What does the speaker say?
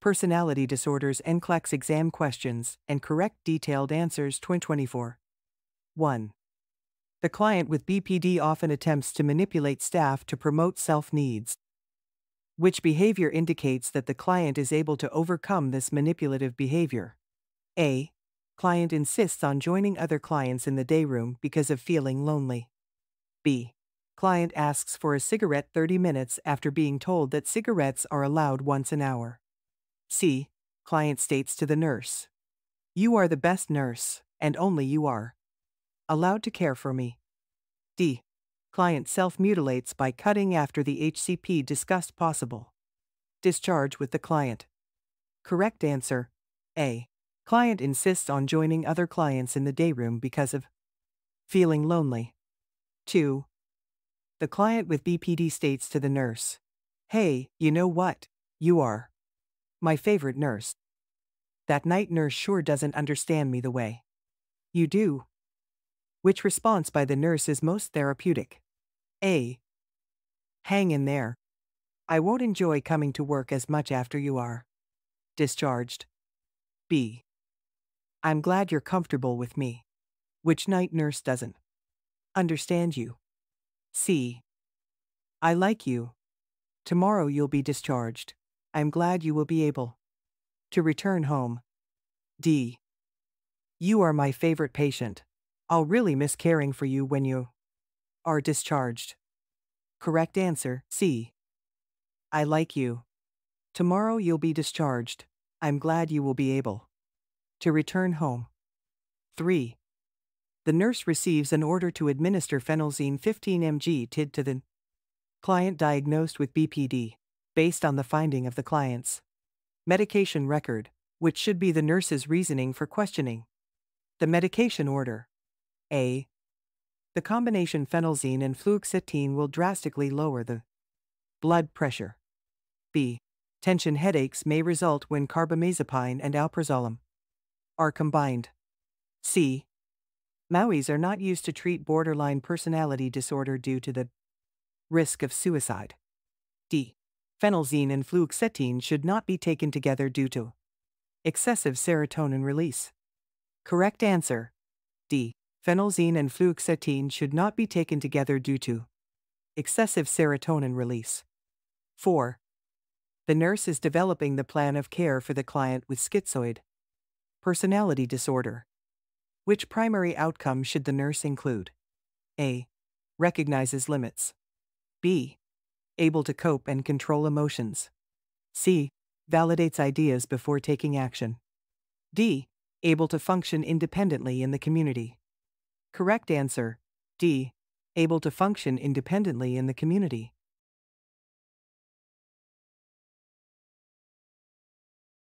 Personality Disorders NCLEX Exam Questions and Correct Detailed Answers 2024. 1. The client with BPD often attempts to manipulate staff to promote self needs. Which behavior indicates that the client is able to overcome this manipulative behavior? A. Client insists on joining other clients in the day room because of feeling lonely. B. Client asks for a cigarette 30 minutes after being told that cigarettes are allowed once an hour. C. Client states to the nurse, You are the best nurse, and only you are allowed to care for me. D. Client self mutilates by cutting after the HCP discussed possible. Discharge with the client. Correct answer A. Client insists on joining other clients in the day room because of feeling lonely. 2. The client with BPD states to the nurse, Hey, you know what? You are my favorite nurse. That night nurse sure doesn't understand me the way you do. Which response by the nurse is most therapeutic? A. Hang in there. I won't enjoy coming to work as much after you are discharged. B. I'm glad you're comfortable with me. Which night nurse doesn't understand you? C. I like you. Tomorrow you'll be discharged. I'm glad you will be able to return home. D. You are my favorite patient. I'll really miss caring for you when you are discharged. Correct answer C. I like you. Tomorrow you'll be discharged. I'm glad you will be able to return home. 3. The nurse receives an order to administer phenelzine 15 mg TID to the client diagnosed with BPD based on the finding of the client's medication record, which should be the nurse's reasoning for questioning. The medication order A. The combination phenelzine and fluoxetine will drastically lower the blood pressure. B. Tension headaches may result when carbamazepine and alprazolam are combined. C. MAOIs are not used to treat borderline personality disorder due to the risk of suicide. D. Phenelzine and fluoxetine should not be taken together due to excessive serotonin release. Correct answer D. Phenelzine and fluoxetine should not be taken together due to excessive serotonin release. 4. The nurse is developing the plan of care for the client with schizoid personality disorder. Which primary outcome should the nurse include? A. Recognizes limits. B able to cope and control emotions. C. Validates ideas before taking action. D. Able to function independently in the community. Correct answer D. Able to function independently in the community.